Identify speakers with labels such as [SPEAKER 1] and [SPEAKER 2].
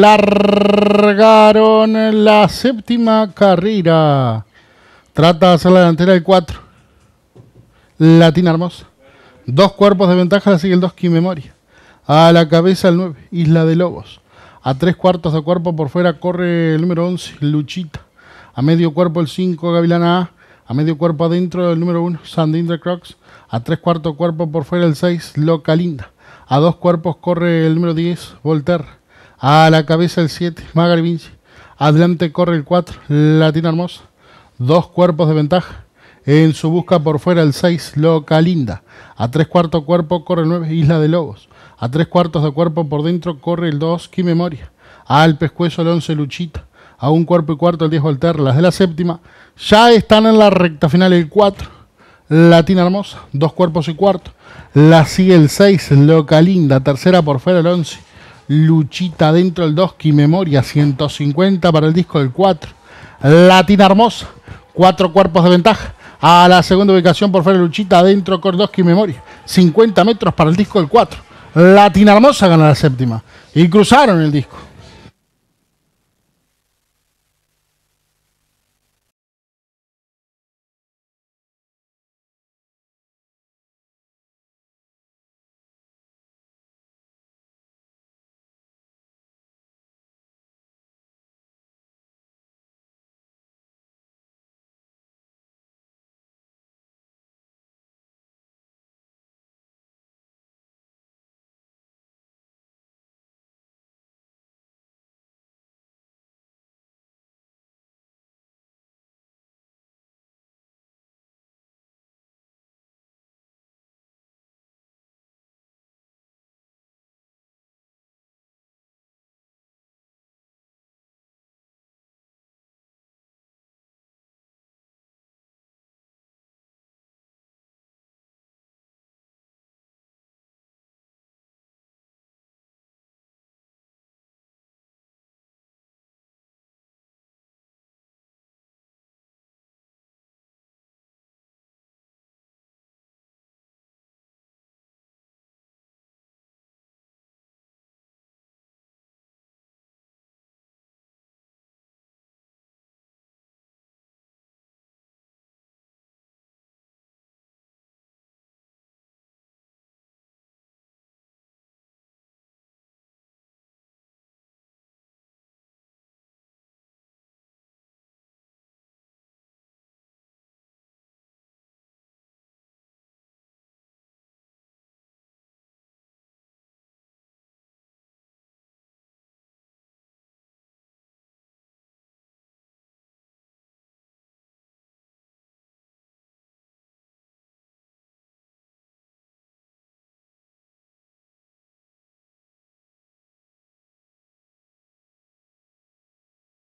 [SPEAKER 1] Largaron la séptima carrera. Trata de hacer la delantera el 4. Latina Hermosa. Dos cuerpos de ventaja la sigue el 2 Memoria. A la cabeza el 9, Isla de Lobos. A tres cuartos de cuerpo por fuera corre el número 11, Luchita. A medio cuerpo el 5, Gavilana A. A medio cuerpo adentro el número 1, Sandindra Crocs. A tres cuartos cuerpo por fuera el 6, Localinda. A dos cuerpos corre el número 10, Voltaire. A la cabeza el 7, Magari Vinci. Adelante corre el 4, Latina Hermosa. Dos cuerpos de ventaja. En su busca por fuera el 6, Localinda. A tres cuartos cuerpo corre el 9, Isla de Lobos. A tres cuartos de cuerpo por dentro corre el 2, Ki Memoria. Al pescuezo el 11, Luchita. A un cuerpo y cuarto el 10, Voltaire. Las de la séptima ya están en la recta final el 4, Latina Hermosa. Dos cuerpos y cuarto. La sigue el 6, Localinda. Tercera por fuera el 11. Luchita dentro el 2, Ki Memoria. 150 para el disco del 4. Latina Hermosa. Cuatro cuerpos de ventaja. A la segunda ubicación por fuera Luchita adentro Kordoski Memoria. 50 metros para el disco del 4. Latina Hermosa gana la séptima. Y cruzaron el disco.